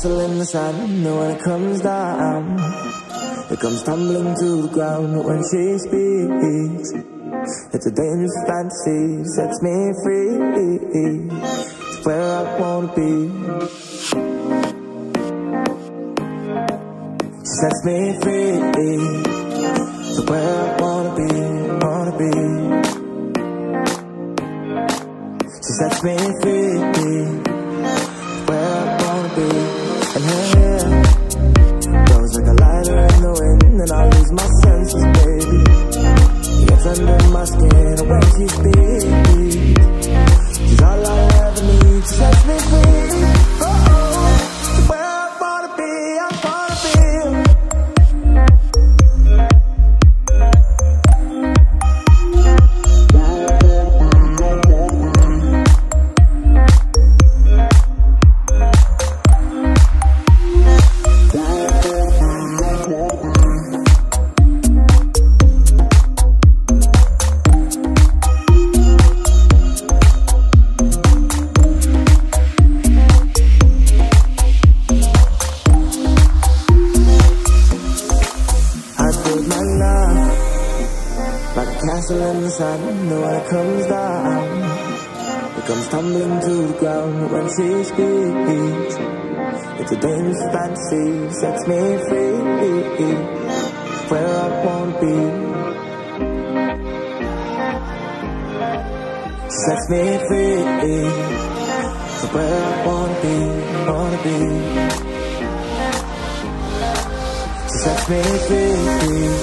castle in the sun, and when it comes down, it comes tumbling to the ground when she speaks. It's a dangerous fantasy, sets me free. It's where I wanna be. She sets me free. So where I wanna be, wanna be. She sets me free. Where like a lighter in the wind, and I lose my senses, baby. Gets under my skin when she speaks. The sun. And when it comes down, it comes tumbling to the ground when she speaks. It's a dangerous fantasy, sets me free. Where I wanna be. Sets me free. So where I wanna be, wanna be. Sets me free.